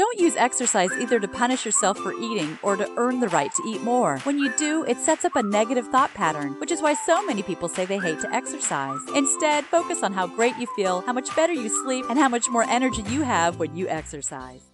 Don't use exercise either to punish yourself for eating or to earn the right to eat more. When you do, it sets up a negative thought pattern, which is why so many people say they hate to exercise. Instead, focus on how great you feel, how much better you sleep, and how much more energy you have when you exercise.